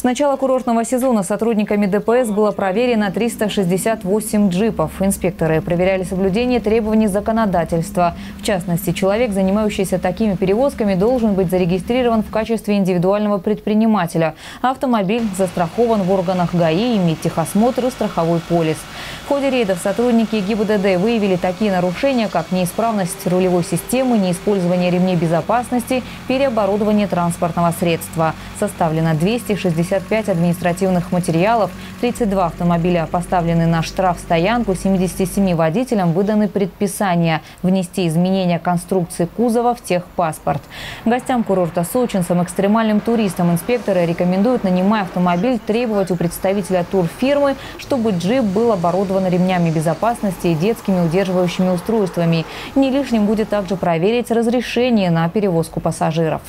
С начала курортного сезона сотрудниками ДПС было проверено 368 джипов. Инспекторы проверяли соблюдение требований законодательства. В частности, человек, занимающийся такими перевозками, должен быть зарегистрирован в качестве индивидуального предпринимателя. Автомобиль застрахован в органах ГАИ, имеет техосмотр и страховой полис. Ходе рейдов сотрудники ГИБДД выявили такие нарушения, как неисправность рулевой системы, неиспользование ремней безопасности, переоборудование транспортного средства. Составлено 260 65 административных материалов, 32 автомобиля поставлены на штраф-стоянку, 77 водителям выданы предписания внести изменения конструкции кузова в техпаспорт. Гостям курорта сочинцам, экстремальным туристам инспекторы рекомендуют, нанимая автомобиль, требовать у представителя турфирмы, чтобы джип был оборудован ремнями безопасности и детскими удерживающими устройствами. Не лишним будет также проверить разрешение на перевозку пассажиров.